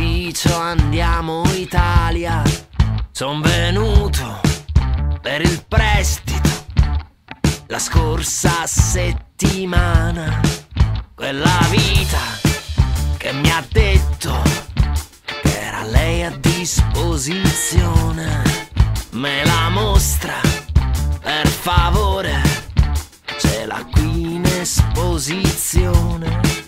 ufficio andiamo Italia. Son venuto per il prestito la scorsa settimana. Quella vita che mi ha detto che era lei a disposizione. Me la mostra, per favore, ce l'ha qui in esposizione.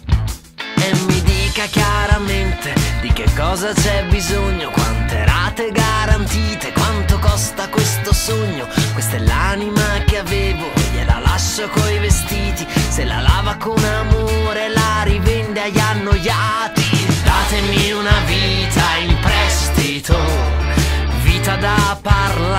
Cosa c'è bisogno, quante rate garantite, quanto costa questo sogno. Questa è l'anima che avevo, gliela lascio coi vestiti, se la lava con amore la rivende agli annoiati. Datemi una vita in prestito, vita da parlamentare.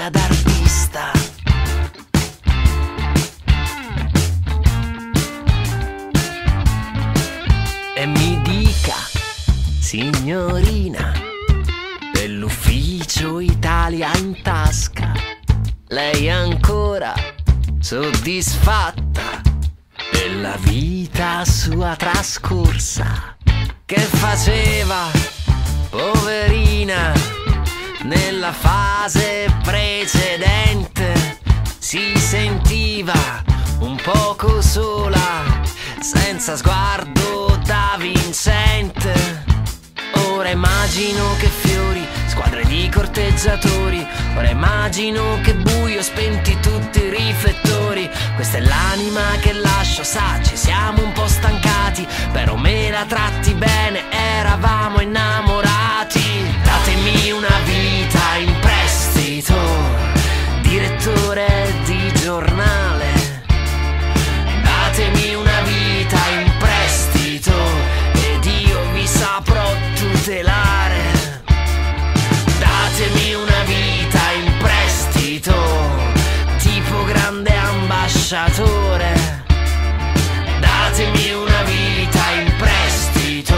La mia d'artista. E mi dica, signorina, dell'ufficio Italia in tasca, lei è ancora soddisfatta della vita sua trascorsa che faceva, poverina, nella fase precedente si sentiva un poco sola, senza sguardo da vincente. Ora immagino che fiori, squadre di corteggiatori. Ora immagino che buio, spenti tutti i riflettori. Questa è l'anima che lascio, sa, ci siamo un po' stancati. Però me la tratti bene, ambasciatore. Datemi una vita in prestito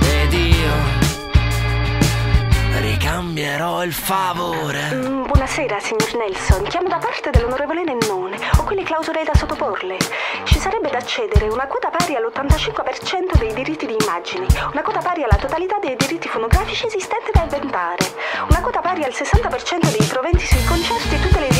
ed io ricambierò il favore. Mm, Buonasera, signor Nelson. Chiamo da parte dell'onorevole Nennone. Ho quelle clausole da sottoporle. Ci sarebbe da cedere una quota pari all'85% dei diritti di immagini, una quota pari alla totalità dei diritti fonografici esistenti da inventare, una quota pari al 60% dei proventi sui concerti e tutte le